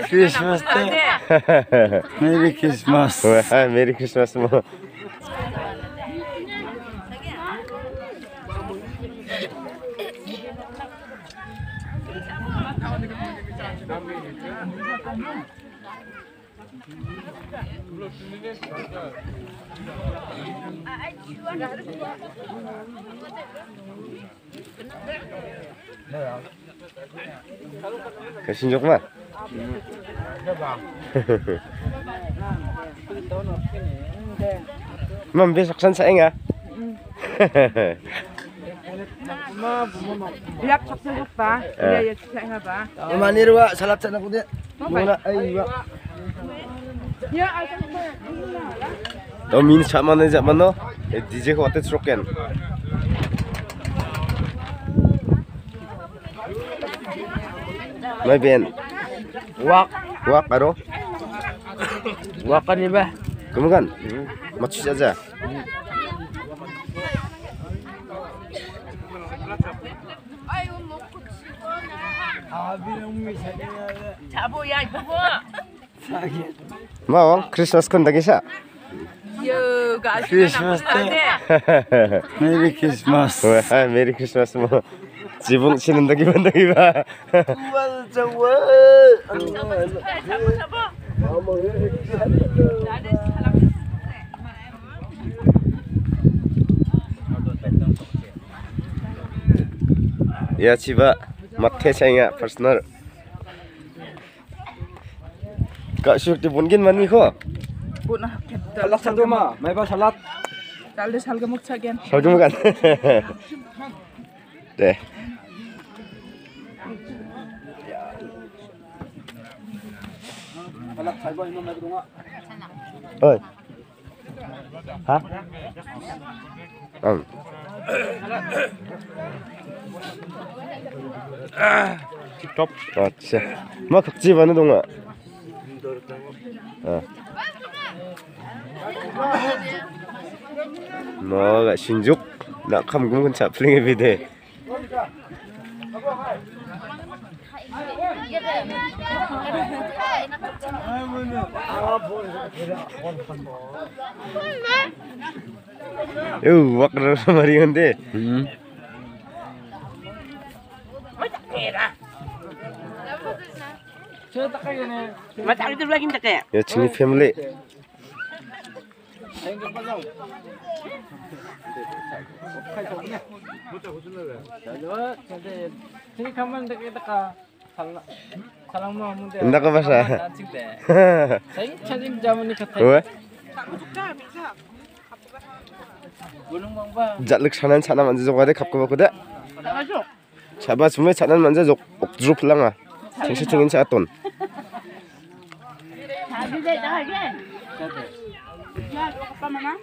Christmas. Merry Christmas. Merry Christmas mo. Kaşın yok mu? Ma'am, bisaksan sa inga. Bilak sa sulok pa? Iya, sa inga ba? Umanirwa, salap sa nakundi. Muna, ay. Ya, min sama mana zaman no. DJ ko atet sroken. May ben. Wak. Wak ano? Wakan di ba? Kumugan. Hmm. Matsus aja. Hmm. Mau Christmas kan tak kisah? Yo, Christmas. Merry Christmas. Merry Christmas semua. sibuk sinun tagi ban tagi ba wal jawa ya ciba. Makke saya personal. Kak syuk dibungkin mani kok? Punah salat satu ma mai ba salat kalde salgamuk sagen deh 어이. 하? 응. 틱톡. 어, 진짜. 뭐 극지 많은 동안. 어. 뭐가 신죽 나 감금은 잡플링의 비대. એવું વક્ર મારી અંતે યચની ફેમિલી ખાઈ 옛날 거 봐라. 자륵 사는 사람 먼저 저거래 갖고 먹거든. 잡아 주면 사람 먼저 저 주로 풀랑아. 정신 챙긴 차 돈. 다 그대 나가게. 야, 아빠 만나.